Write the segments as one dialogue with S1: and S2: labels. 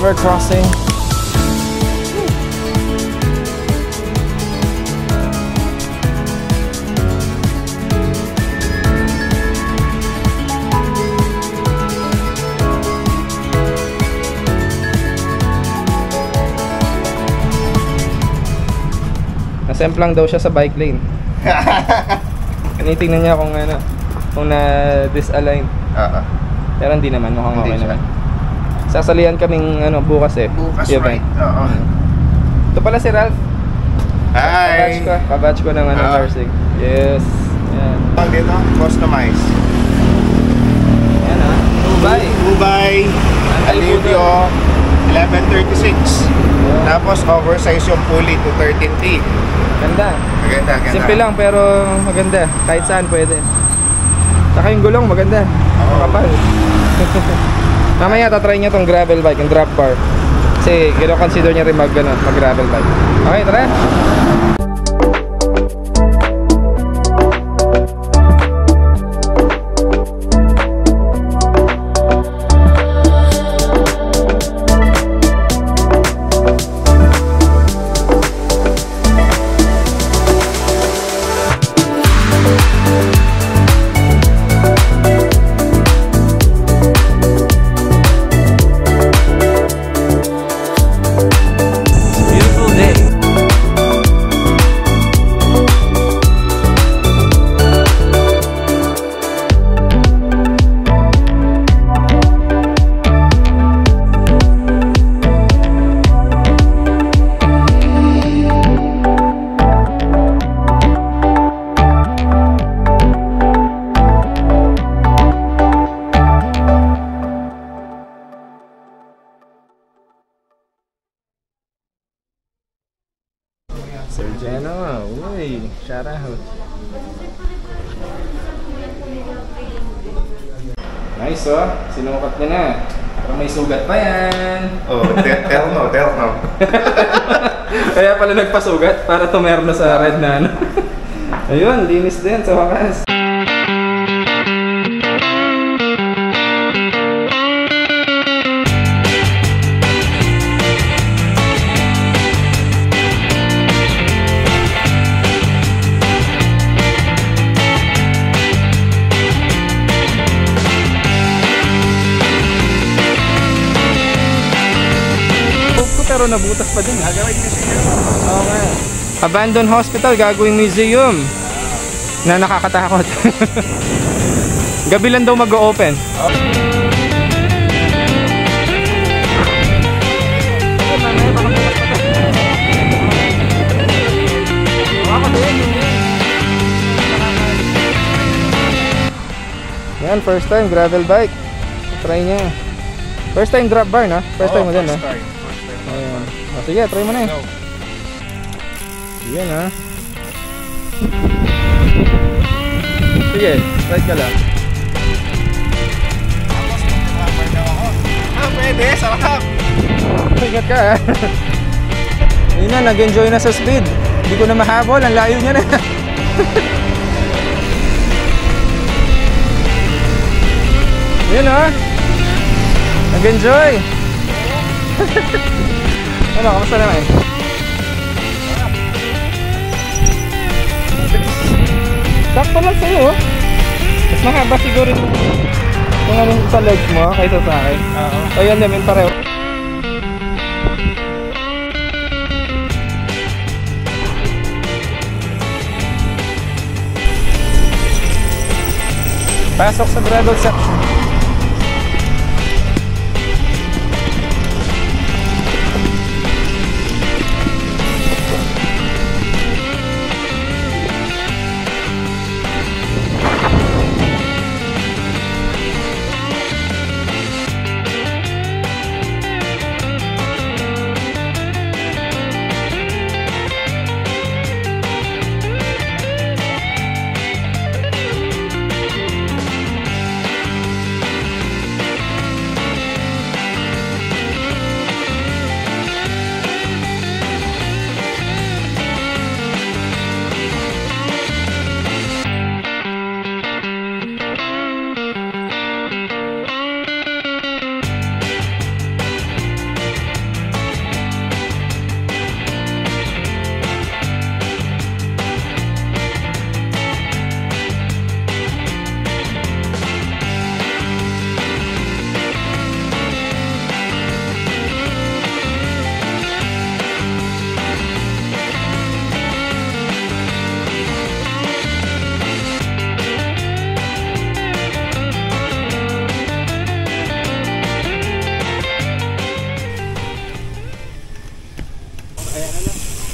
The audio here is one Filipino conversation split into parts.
S1: river crossing. Nasemplang daw siya sa bike lane. Tinitingnan niya kung ano, kung na-disalign.
S2: Oo.
S1: Pero hindi naman, mukhang
S2: Hindi
S1: okay
S2: siya.
S1: naman. Sasalihan kaming ano, bukas eh.
S2: Bukas
S1: event.
S2: right. Oo.
S1: Ito pala si Ralph. Kabatch
S2: Hi!
S1: ko. Kabatch ko ng ano,
S2: Ah.
S1: Tarsig. Yes. Yan.
S2: Ang dito, customize.
S1: Yan ah. Dubai.
S2: Dubai, Alivio, 1136. Tapos oversize yung pulley to 13T.
S1: Ganda.
S2: Maganda, ganda.
S1: Simple lang pero maganda. Kahit saan pwede. Saka yung gulong maganda.
S2: Oo.
S1: Kapal. Mamaya tatry niya tong gravel bike, yung drop bar. Kasi kino-consider niya rin mag, ano, mag gravel bike. Okay, tara. Nice oh, sinukat niya na. Pero may sugat pa yan.
S2: Oh, te- tell no, tell no.
S1: Kaya pala nagpasugat para tumerno sa red na ano. Ayun, linis din sa wakas. Pero nabutas pa din.
S2: Gagawin siya.
S1: Okay. Abandoned hospital, gagawing museum. Na nakakatakot. Gabi lang daw mag-open. Yan, first time gravel bike. Try niya. First time drop bar, no? First time mo din, no?
S2: First time.
S1: Ayan. O, sige, try mo na eh. Yan ha. Sige, right ka lang.
S2: Tapos, mag-rubber daw ako. Ah, pwede. Sarap.
S1: Ingat ka ha. Ayun na, nag-enjoy na sa speed. Hindi ko na mahabol, ang layo niya na. Yun ha. Nag-enjoy. ano, kamusta naman? Sakto lang sa'yo oh. Mas mahaba siguro yung yung ano sa legs mo kaysa sa akin.
S2: Oo.
S1: O yan namin pareho. Pasok sa gravel section.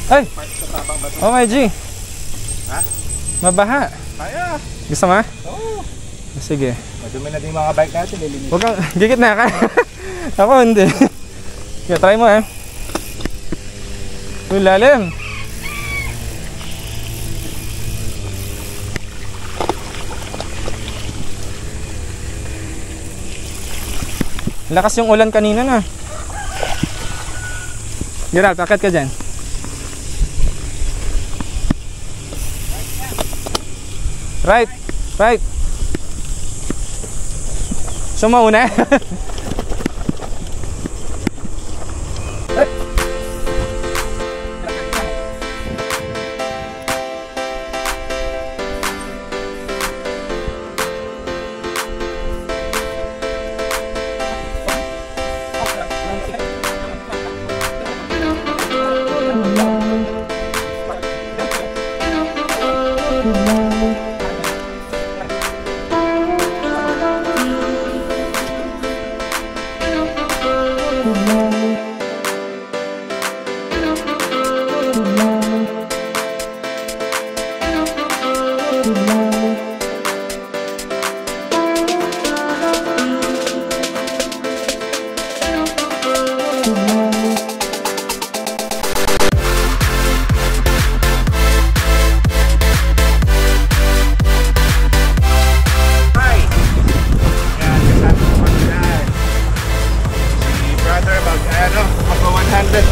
S1: Ay! Oh my G.
S2: Ha?
S1: Mabaha.
S2: Kaya.
S1: Gusto mo?
S2: Oo.
S1: Sige.
S2: Madumi na din mga bike natin. Lilinis.
S1: Huwag kang, gigit na ka. Ako hindi. Sige, try mo eh. Uy, lalim. Lakas yung ulan kanina na. Gerald, akit ka dyan. Right, right. Sumauna.
S2: Hi!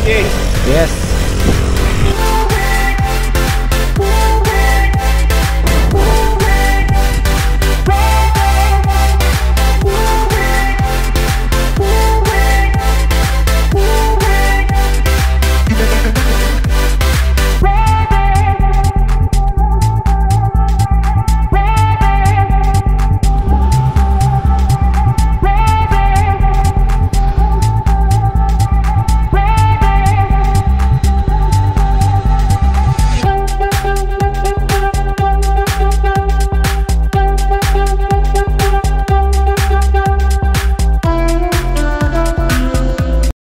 S1: Yes.